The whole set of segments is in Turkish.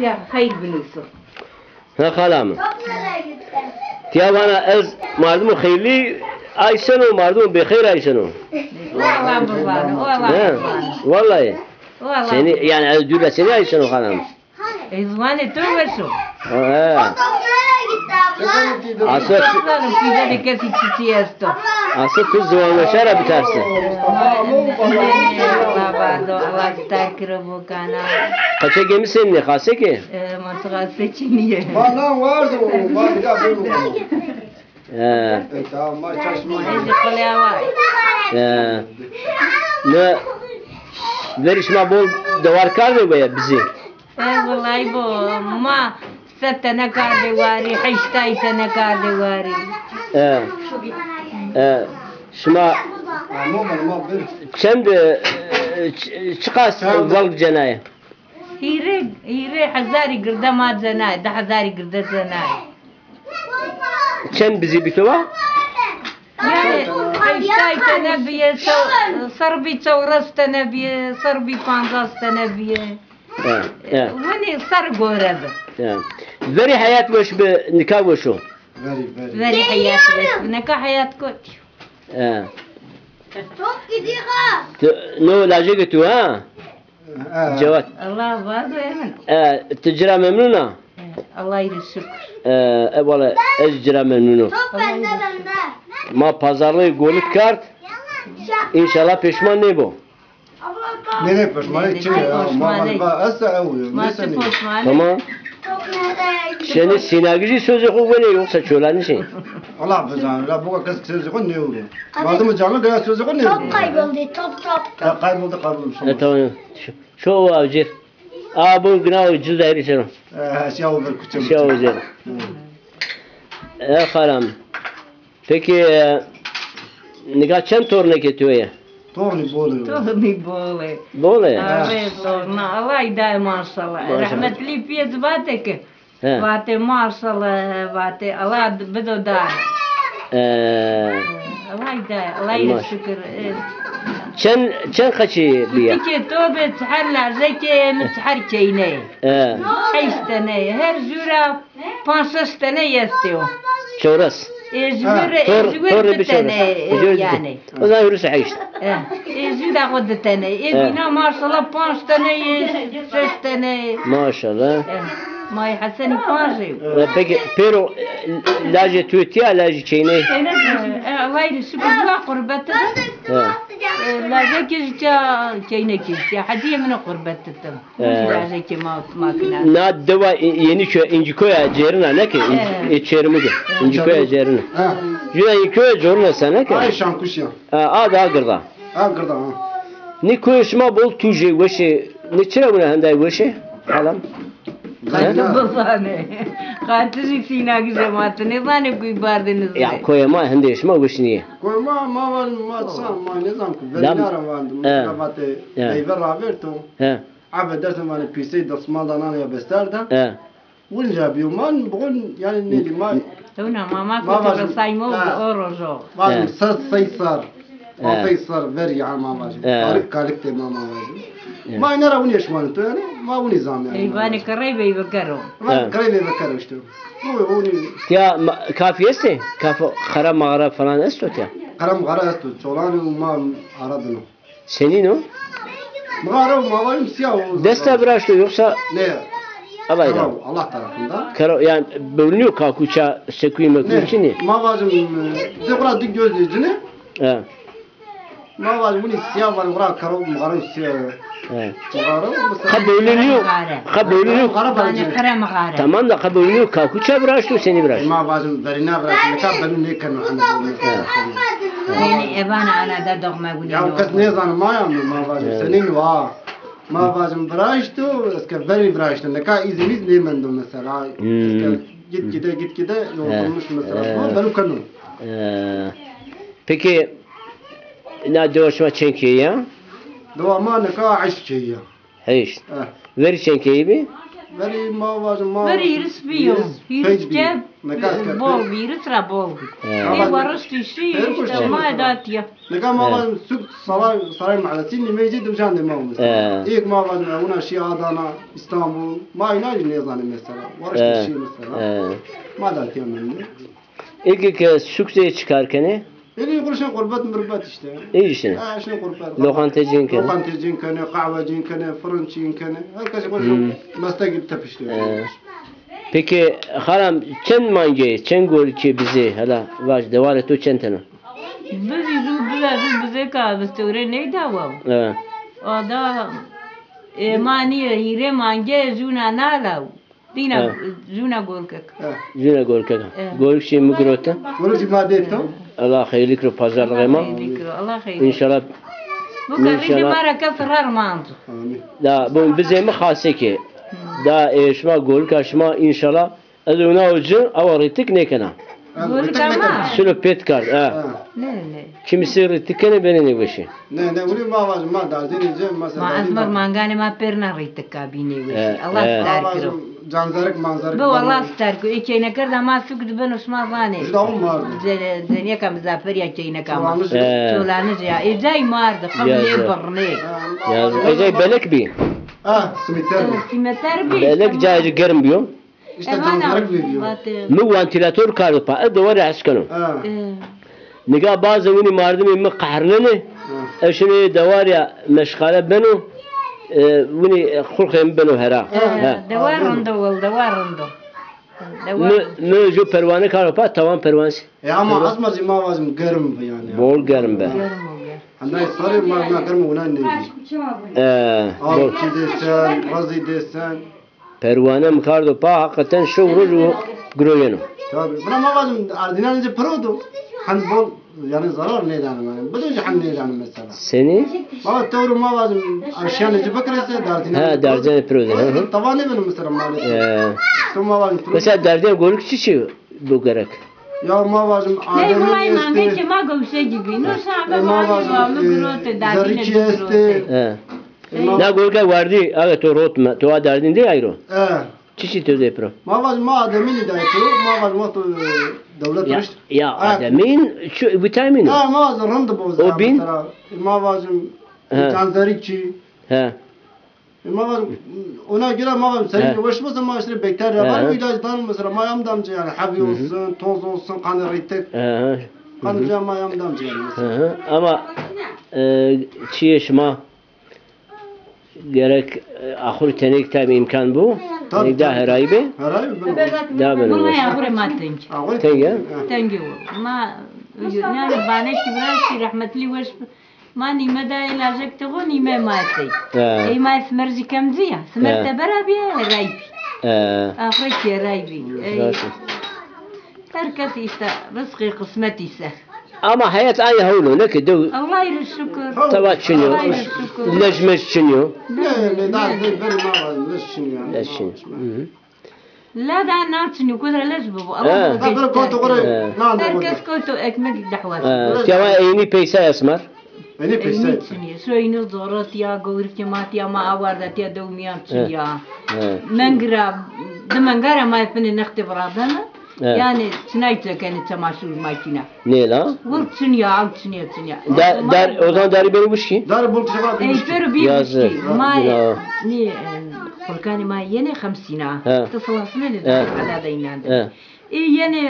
Ya hayır biliyorsun. Ha gittin? Tiya bana ez mardumu hayırlı aysen o mardumu bekir aysen o. Vallahi. Valla. Seni yani dürre seni aysen o. Hani? Ezvane tövbesu. He. O Asıl Toplanın pide de kesi çiçeği esto. asıl kız zıvanlaşara bitersin. Allah bado, Allah takira bu kana. Kaça gemi senin ne kase ki? Masığa seçiniye. Bana vardı o. Var ya. He. E tamam kolaya var. He. Ne verişme bol davar kar mı be bizi? E vallahi bu ma سب تنه کار دی واری حشتای تنه کار دی واری آه. آه. شما كم شقاس ضلق جناية؟ هيري هيري حزاري قردة ما جناية ده حزاري قردة جناية. كم بزي بتوا؟ يعني حيشتاي تنبيه صربي تورس تنبيه صربي فانزاس تنبيه وني صار قرب. ذري حياة وش بنكا وشو؟ ذري حياة وش؟ بنكاح حياة كوتش آه نو لاجيك تو ها؟ آه. جوات. الله بارد يمن آه تجرى ممنونة؟ الله يرزقك. آه, آه، اولا أجرى ممنونة. ما pazarlığı كارت؟ إن شاء الله ne bu Ne ne pişmane çıkıyor. Mama ba asla oluyor. Nasıl ne? Tamam. Seni sinergici sözü kuvvene yoksa çölenli şey. Allah bezan, la bu kız sözü kuvvene ne oluyor? Bazı mı canlı gelen sözü kuvvene ne oluyor? Top kayboldu, top top. Top kayboldu, kayboldu. Evet tamam. Şu avcı. Aa bu günah ucuz da herisi. Ee, şey olur küçük. Şey olur. Ee, haram. Peki, e, nikah çem torna ketiyor ya? Torni boli. Torni boli. Boli? Ah. Retorna. Alaiday marsala. Rahmetli piyet vatek. E. Vate marsala, vate alad bedodar. E. Alaiday, alaiday şükür. E. Çen çen kaçı bir? İki tobe tharla zeki mithar keyne. Ee. Hayş tane her züra 5 tane yestiyor. Çoras. ازمیره ازمیره 30 تانه یعنی اونایو صحیح است ای ازیو ده خود تانه ای اینا ماشاءالله 5 تانه 6 تانه ماشاءالله ما حسنه ماشاءالله لبق پرو لجه توتیه لجه چینه لایری سو بر قربت لا زكي جا كينا كيسي حدية من قربته آه. لا زكي ما ما كنا Na deva yeni köy inci köy cerina ne ki? Evet. E çerimi de. İnci köy cerina. Ha. Juna inci köy cerina sana ki? Ay şankuş ya. A da gırda. Ha gırda ha. Ni köy şma bol tuje veşe. Ne çıra buna handay veşe? Halam. Kaçı basane. Kaçı sina güzematı. Ne zane kuy bardınız? Ya koyama hindi şma guşniye. Koyama ma var ma san ma ne zan ku. Ben yaram vandım. Kabate eyver Roberto. He. Abi dersen bana pisey dasmadan anaya besterden. He. Bunca bir man bugün yani ne diyeyim ma. Tuna mama kutu basaymo orojo. Var sar saysar. O saysar ver ya mamacım. Karık karık de mamacım. ma var. Evet. Ma nara bunu yaşmanı to yani ma bu nizam yani. إيباني قريبة يبكرو Ben Evet. karayla bakarım işte. Bu bu ni Ya ma- kafiyesi? Kafa kara mağara falan estot ya. karam gara esto. Çolanı ma aradın. Senin o? Mağara ma varım siyah o. Deste bıraştı yoksa Ne? alayda. Tamam, Allah tarafından. Karo yani bölünüyor kakuça sekuyı mekuyı Ne? için ne? Mağazım de bura dik gözlücünü. He. Mağazım bunu siyah var bura karo mağara siyah. Kabeyleniyor. Kabeyleniyor. Kabeyleniyor. Tamam da kabeyleniyor. Kakuça bıraktı seni bıraktı. Ma bazım darina bıraktı. Kabeyleniyor ne kadar Yani evan ana da dogma gülüyor. Ya kız ne zanı ma yandı ma bazım senin var. ما بازم براشتو اسکه بری براشتو نکا ایزی نیز نیمندو مثلا اسکه git gide git gide yoğrulmuş mesela. Ee, ben ukanım. E, peki ne diyorsun çünkü ya? Ma ne kadar aşk şey ya. Hiç. Eh. Ver çenkeyi bir. Very ma vazim ma. Ver iris biyo. Iris cep. Neka Bol bir iris ra bol Ne varış işi işte ma dat ya. Neka ma vazim suk saray saray mahallesi ni mecid ucan de ma mesela. Ee. İlk ma vazim ona Şii Adana İstanbul ma inaj ne yazanı mesela. Varış Ee, bir şey mesela. Ma da tiyamen. İlk kez Şükse'ye çıkarken Eli kurşun kurbat mürbat işte. iyi işin. Ha şunu kurbat. Lokantacıyın ki. Lokantacıyın kene, kahveciyın kene, fırıncıyın kene. Herkes kurşun meslek tepişliyor. Ee, Peki haram çen manje, çen gol ki bizi hala vaş devalet o çen tane. Bizi zu bize bize ka bistore ne dava. Evet. O da e mani hire mange zuna nala. Dina Evet. zuna golkak. Zine gol kaka. Evet. Gol şey mi grota? Kuruşu madde ettim. Allah hayırlı kro pazarlığıma. Allah hayır. İnşallah Bu kardeşim İnşallah. mara kasrar manzu. Amin. da bu bize mi hası ki da e, şma gol kaşma inşallah adına ucu avaritik ne kana. Gol kama. Şunu pet kar. Ha. Ne ne. Kimisi ritikene beni ne başı. Ne ne bunu ma vazim ma dardin iyice mesela. Ma azmar mangane ma perna ritik kabine Evet, ve. Allah. Ma star kiro. canzarık manzarık. Bu Allah star kiro. İçine kadar ma suk ben Osman vane. Judavum vardı. Zeniye kam zafer ya. Soğanlı Ee, Çolanız ya. Ecay mardı. Ya. barne. ya ecey belek bi. Ha simiter. Simeter bir. Belek caycı germ biyo. İşte kaldırıp veriyor. من وانتیلاتور کار دپا اد دوباره حس کنم نگاه بعض اونی مردمی من قهرنه اشنی دواری مشخاله بنو ونی خلقیم بنو هرا دوار رندو ول دوار رندو نه جو پروانه کار دپا توان پروانسی اما از مزی ما وازم گرم بیانه بول گرم به Andaj stvari ma na grmu u najniži. E, Alki desen, razi desen. Pervane mkardo pa hakikaten şu vurucu groyenu. Tabii. Buna ma vazim ardinan önce produ. Han bol yani zarar ne yani. Bu da han ne yani mesela. Seni? Baba doğru ma vazim aşağı ne bakrese dardinan. Ha derden proje. Hı hı. Tavanı benim mesela maalesef. Ee, İşte ma vazim produ. mesela derden golük çiçi bu gerek. Ya ma vazim Ne adamın kolay mange ki este. ma gövşe gibi. No sabe Ma ma vazim va mı grote derdine zariki este. grote. He. Vardı aga to rotma to a derdin de ayro. Eh. Çiçi to de pro. Ma vazim ma adamın hidayeti. Ma vazim ma to devlet Ya, rüşt. ya Ha. adamın şu vitamini. Ha ma vazim rımdı bu O bin? mesela. Ma vazim He. canzarikçi. He. Ma vazim ona göre ma He. senin uğraşmasa ma işte bekler. Var mı ilacdan mesela ma yamdamcı yani. Habi olsun, toz olsun, kanı ritek. He. Kanı ma yamdamcı yani. Ama e, çiyeşma گرک اخور تنیک تا امکان بو. تنیک دا هرائی بی؟ هرائی بی؟ دا بنامه اخور مات دیمچه اخور تنگه؟ تنگه بو. ما نیان بانشتی برایشتی رحمتلی ورش ما نیمه دا الاجکت گو کم زیا سمرت برا بیا هرائی بی. اخور تنگه ترکتی ایشتا بسقی قسمتی سه. Ama hayat aynı havlu ne ki de الله ير الشكر tava çınıyor. الله ير الشكر Leşmeş çınıyor. Ne ne daha değil benim ma vazim. Ne şimdi yani. Leşin. Hı hı. لا دا نارتني كذا لجبه آه. الله Ha böyle koltuğu oraya. Ne anda تركز koltuğu? كوتو اكمل دحوات He. Kama eyni peysa esmer. Beni peste et. نيتشني سويني ضرورت يا قورك ما تيا ما أوردت يا دوميام تشيا He. منقرا دمنقرا ما يفني نختبر هذا Yani tınaytla kendi çamaşır makine. Ne la? Vur tın ya, al tın ya tın ya. Der, der, o zaman deri beri buş ki. Deri bul tışa bak buş ki. Deri bir buş ki. Ma, ne, Furkan'ı ma yine khamsina. Tısalasını ne ala da inandı. يعني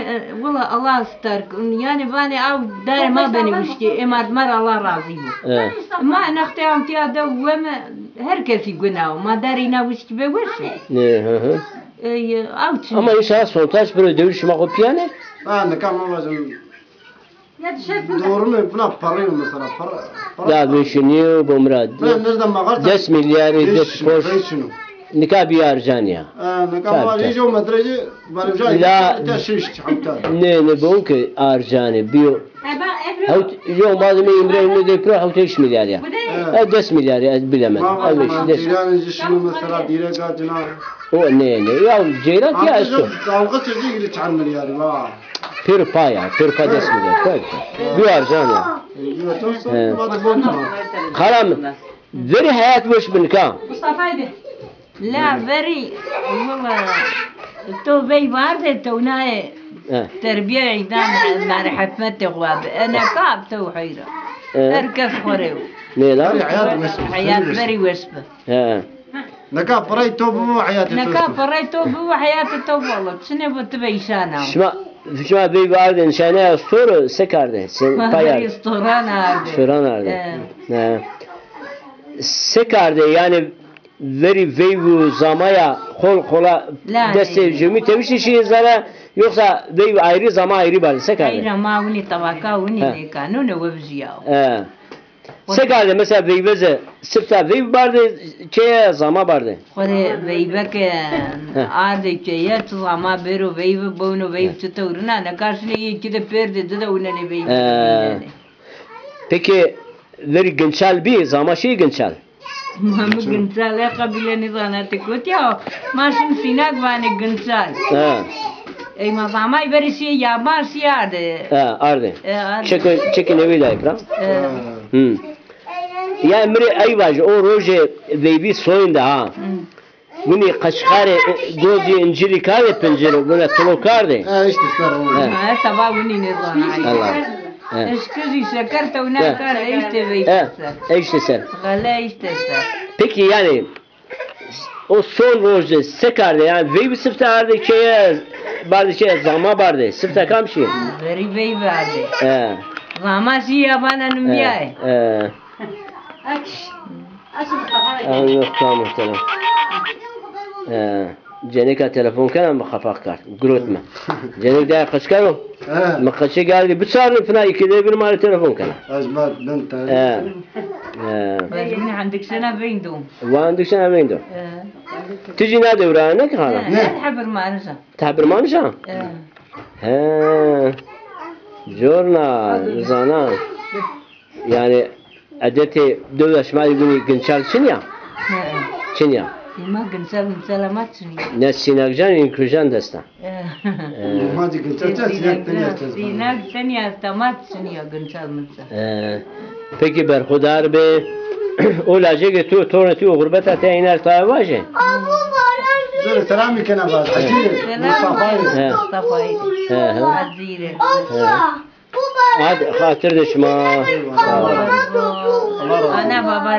والله الله استرك يعني باني أو دار ما بني مشكي اما مر الله راضي ما أنا أختي عمتي هذا وما هر كسي قناو ما دارينا وشكي بوشي Ne hı hı. إيه أو تشني Ama inşallah sontaş böyle dövüşme kopyane. Ha ne kam ma vazim. Doğru mu? Buna para yok mesela. Para. para- Da düşünüyor bu murad. Ben nereden bakarsan. 10 milyar Beş ödet şunu, koş. beş şunu. Nikah bir harcan ya. Ha ne kam Tabii, var? tabii. Hiç o metreci. Benim şey. La- Ya şey işte. hatta. Ne ne bu ki harcanı bir Havt yo malzeme imre de pro havt 5 milyar ya. 10 مليار بلمن أو إيش هو نين يا يا أسو. قالك تجي لك عن مليار ما. بير ذري حياه مش من كان لا ذري تو بي بارد تو ناي آه. تربية عيدان مع رحفة غواب أنا كاب تو حيرة. آه. أركف خريو نيلا حياة وسبة. حياة بري وسبة اه نكا براي توبو حياتي نكا فري تو بو حياة تو والله سنة بتبيشانا شما شما بي بعد نشانه استور سكارده سن ما بري payar اسطورانا عرضي Şuran ardı. اه. Ne. Sekardı yani veri veyvu zamaya kol kola La, deste değil. cümü temişi şey zara yoksa veyvu ayrı zama ayrı var sekardı. حيرة ما وني طبقا وني اه. ذي كانون وبزياو He. Sekardı mesela veyveze sıfta veyv vardı çeye zama vardı. خوري ويبك عادي كيا تزعما بيرو ويب بونو ويب تتورنا نكاشني كده بيرد ده ونني ويب اه. Peki veri günçel bir zama şey günçel. ما گنسال قبيلة نظانا تكوتيا ما شن سيناك واني گنسال He. اي ما زعما يبرسي يا ما سياد He ardı. Çekin çekin evi de ekran. Hmm. Ya mire ayvac o roje deybi soyunda ha. Hmm. Bunu kaşkare gozi inciri kare pencere bunu tolokardı. Ha işte sarı oldu. Ha sabah bunu ne zaman Allah. Eşküzi şeker tavına kare işte ve işte sen. Gala işte sen. Peki yani o son roje sekardı yani ve bir sıftardı ki bardı ki zama bardı sıfta kamşi. Veri vey bardı. He. Ramazı yapanın mı ya? Ee. أنا أختار مثلا جنيك تلفون كان مخفاق كار قروت ما. جنيك ده قش كانوا آه. ما قش قال لي بتصار فناي كذا يقول مال التلفون كان. أزمات بنت. آه. آه. آه. عندك سنة بين دوم وعندك سنة بين دوم آه. تجي نادي ورانك هذا؟ تحبر ما نشا تحبر ما نشا آه. زۆرنا زانان یعنی ئەدەێ دو دەشماری گونی گنچال چنیا چنیا نه سینەکجان این کوژان دەستا پێکی بەرخودار بێ ئەو لاژێگە تۆ تۆڕەتی و غربەتە تا هینار تاواژێ Zöre selam bir kenar var. Acil. Mustafa'yı. Mustafa'yı. Acil. Hadi hatır düşman. Ana baba.